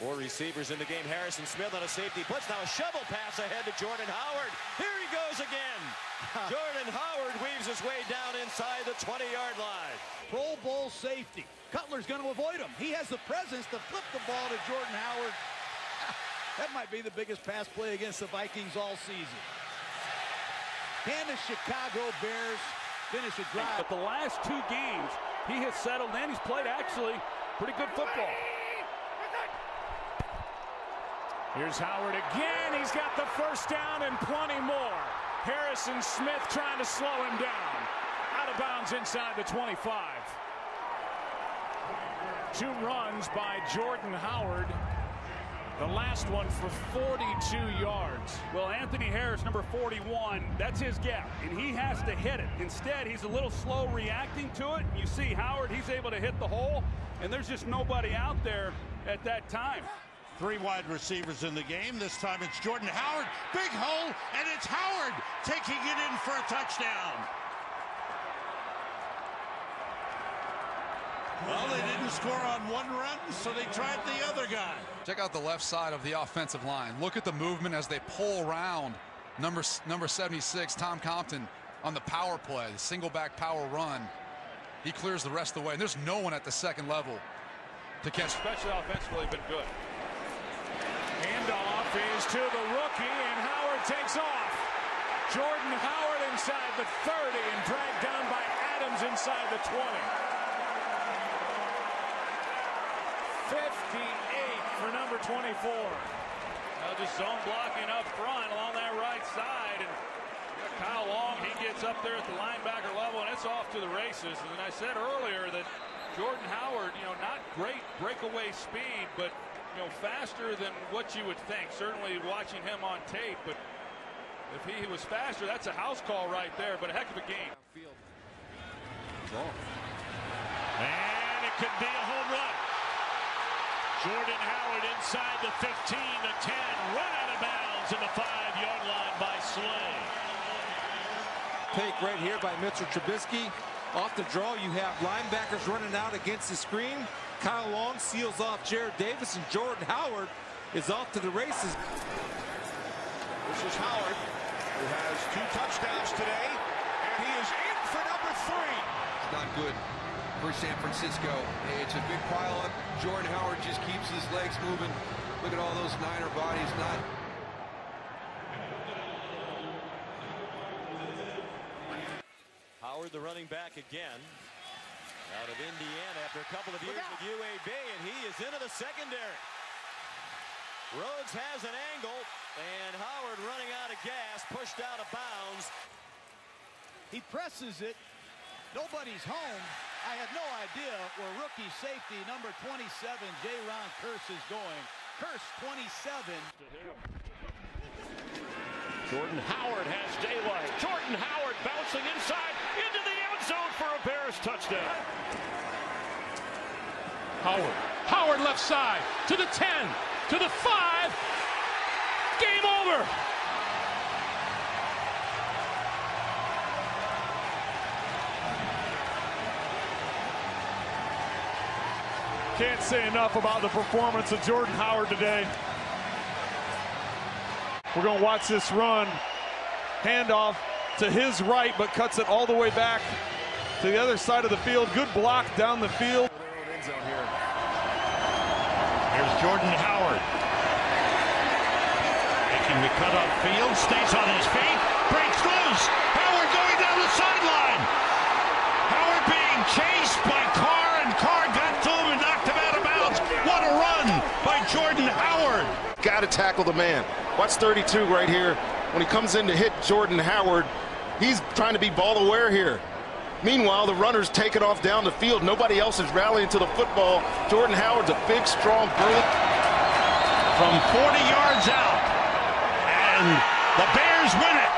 Four receivers in the game. Harrison Smith on a safety blitz. Now a shovel pass ahead to Jordan Howard. Here he goes again. Jordan Howard weaves his way down inside the 20-yard line. Pro Bowl safety. Cutler's going to avoid him. He has the presence to flip the ball to Jordan Howard. that might be the biggest pass play against the Vikings all season. Can the Chicago Bears finish a drive? But the last two games, he has settled in. He's played actually pretty good football. Here's Howard again. He's got the first down and plenty more. Harrison Smith trying to slow him down. Out of bounds inside the 25. Two runs by Jordan Howard. The last one for 42 yards. Well, Anthony Harris, number 41, that's his gap, and he has to hit it. Instead, he's a little slow reacting to it. You see Howard, he's able to hit the hole, and there's just nobody out there at that time. Three wide receivers in the game. This time it's Jordan Howard. Big hole, and it's Howard taking it in for a touchdown. Well, they didn't score on one run, so they tried the other guy. Check out the left side of the offensive line. Look at the movement as they pull around number number 76, Tom Compton, on the power play, the single back power run. He clears the rest of the way, and there's no one at the second level to catch. Especially offensively, been good. Handoff is to the rookie, and Howard takes off. Jordan Howard inside the 30 and dragged down by Adams inside the 20. 58 for number 24. Now just zone blocking up front along that right side. And Kyle Long, he gets up there at the linebacker level, and it's off to the races. And I said earlier that Jordan Howard, you know, not great breakaway speed, but you know, faster than what you would think. Certainly watching him on tape, but if he was faster, that's a house call right there, but a heck of a game. And it could be a home run. Jordan Howard inside the 15, the 10, run out of bounds in the five-yard line by Slay. Take right here by Mitchell Trubisky. Off the draw, you have linebackers running out against the screen. Kyle Long seals off Jared Davis, and Jordan Howard is off to the races. This is Howard, who has two touchdowns today, and he is in for number three. It's not good for San Francisco. It's a big pileup. Jordan Howard just keeps his legs moving. Look at all those Niner bodies not Howard, the running back again. Out of Indiana after a couple of years with UAB, and he is into the secondary. Rhodes has an angle, and Howard running out of gas, pushed out of bounds. He presses it. Nobody's home. I had no idea where rookie safety number 27, Jayron Kearse, is going. Kearse 27. Jordan Howard has daylight. Jordan Howard bouncing inside into the end zone for a Bears touchdown. Howard. Howard left side to the 10, to the 5. Game over. Can't say enough about the performance of Jordan Howard today. We're going to watch this run. Handoff to his right, but cuts it all the way back to the other side of the field. Good block down the field. Here's Jordan Howard. Making the cut field, stays on his feet, breaks loose. Howard going down the sideline. Howard being chased by Carr, and Carr got to him and knocked him out of bounds. What a run by Jordan Howard. Got to tackle the man. Watch 32 right here. When he comes in to hit Jordan Howard, he's trying to be ball aware here. Meanwhile, the runners take it off down the field. Nobody else is rallying to the football. Jordan Howard's a big, strong, burly. From 40 yards out. And the Bears win it.